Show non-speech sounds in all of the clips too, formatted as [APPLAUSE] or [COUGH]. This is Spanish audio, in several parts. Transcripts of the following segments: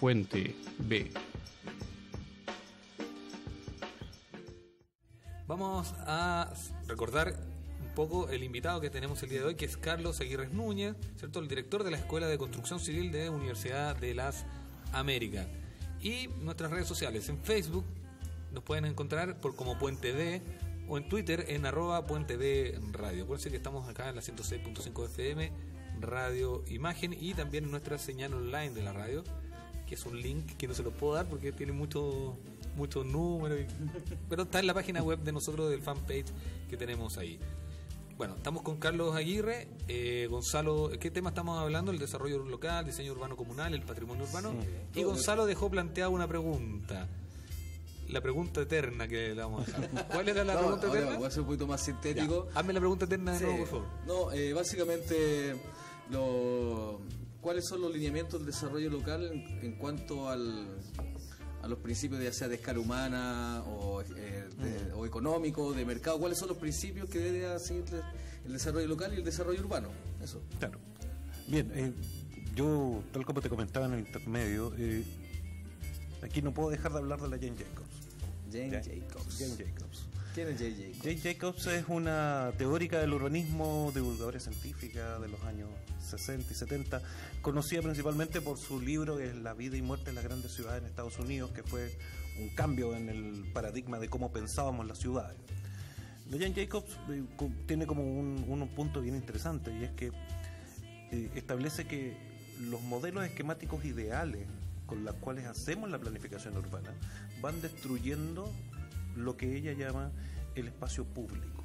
Puente B. Vamos a recordar un poco el invitado que tenemos el día de hoy, que es Carlos Aguirre Núñez, ¿cierto? el director de la Escuela de Construcción Civil de Universidad de las Américas. Y nuestras redes sociales, en Facebook nos pueden encontrar por como Puente D o en Twitter en arroba Puente D Radio. Acuérdense que estamos acá en la 106.5 FM, Radio Imagen y también en nuestra señal online de la radio, que es un link que no se lo puedo dar porque tiene mucho muchos números, pero está en la página web de nosotros del fanpage que tenemos ahí. Bueno, estamos con Carlos Aguirre, eh, Gonzalo, ¿qué tema estamos hablando? El desarrollo local, diseño urbano comunal, el patrimonio urbano. y Gonzalo dejó planteada una pregunta. La pregunta eterna que le vamos a dejar. ¿Cuál era la [LAUGHS] pregunta eterna? Voy a ser un poquito más sintético. hazme la pregunta eterna de nuevo, por favor. No, eh, básicamente, lo, ¿cuáles son los lineamientos del desarrollo local en cuanto al, a los principios de, ya sea de escala humana o, eh, o económico, de mercado, cuáles son los principios que debe seguir el desarrollo local y el desarrollo urbano. Eso. Claro. Bien, eh, yo, tal como te comentaba en el intermedio, eh, aquí no puedo dejar de hablar de la Jane Jacobs. Jane Jacobs. Jane Jacobs. ¿Quién es Jane Jacobs? Jane Jacobs es una teórica del urbanismo, divulgadora científica de los años 60 y 70, conocida principalmente por su libro que es La vida y muerte de las grandes ciudades en Estados Unidos, que fue un cambio en el paradigma de cómo pensábamos las ciudades. Jane Jacobs eh, tiene como un, un, punto bien interesante y es que eh, establece que los modelos esquemáticos ideales con los cuales hacemos la planificación urbana van destruyendo lo que ella llama el espacio público.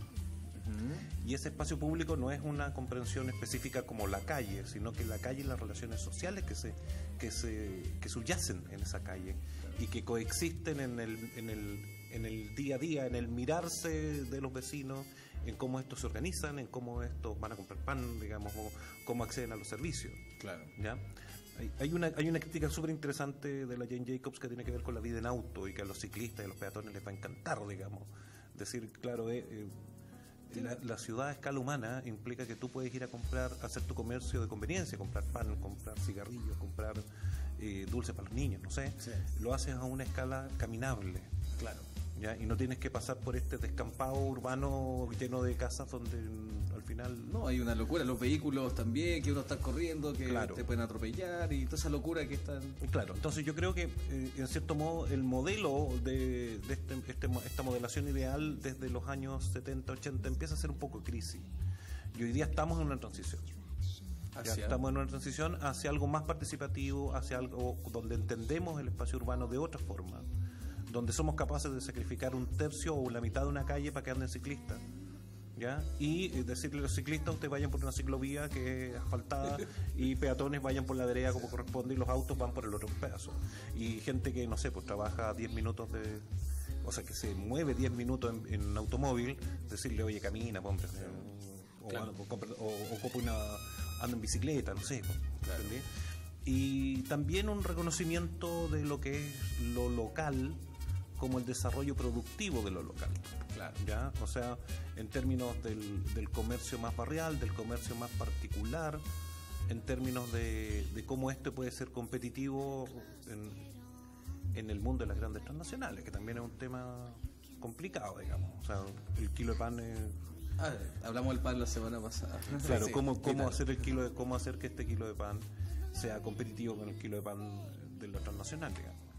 Y ese espacio público no es una comprensión específica como la calle, sino que la calle y las relaciones sociales que se, que se que subyacen en esa calle y que coexisten en el, en el, en el día a día, en el mirarse de los vecinos, en cómo estos se organizan, en cómo estos van a comprar pan, digamos, o cómo acceden a los servicios. Claro. ¿Ya? Hay una, hay una crítica súper interesante de la Jane Jacobs que tiene que ver con la vida en auto y que a los ciclistas y a los peatones les va a encantar, digamos. Decir, claro, eh, eh la, ciudad a escala humana implica que tú puedes ir a comprar, hacer tu comercio de conveniencia, comprar pan, comprar cigarrillos, comprar eh, dulces para los niños, no sé. Lo haces a una escala caminable. Claro. ¿Ya? Y no tienes que pasar por este descampado urbano lleno de casas donde al final... No, hay una locura, los vehículos también, que uno está corriendo, que te pueden atropellar y toda esa locura que están... Claro, entonces yo creo que eh, en cierto modo el modelo de, este, este, esta modelación ideal desde los años 70, 80 empieza a ser un poco crisis. Y hoy día estamos en una transición. estamos en una transición hacia algo más participativo, hacia algo donde entendemos el espacio urbano de otra forma donde somos capaces de sacrificar un tercio o la mitad de una calle para que anden ciclistas. ¿Ya? Y eh, decirle a los ciclistas, ustedes vayan por una ciclovía que es asfaltada y peatones vayan por la derecha como corresponde y los autos van por el otro pedazo. Y gente que, no sé, pues trabaja 10 minutos de... O sea, que se mueve 10 minutos en, en automóvil, decirle, oye, camina, hombre, o, o, una... anda en bicicleta, no sé, Y también un reconocimiento de lo que es lo local, como el desarrollo productivo de lo local. Claro. ¿ya? O sea, en términos del, del comercio más barrial, del comercio más particular, en términos de, de cómo esto puede ser competitivo en, en el mundo de las grandes transnacionales, que también es un tema complicado, digamos. O sea, el kilo de pan es... Ah, hablamos del pan la semana pasada. [LAUGHS] Claro, cómo, cómo hacer el kilo de, cómo hacer que este kilo de pan sea competitivo con el kilo de pan de los transnacionales, digamos.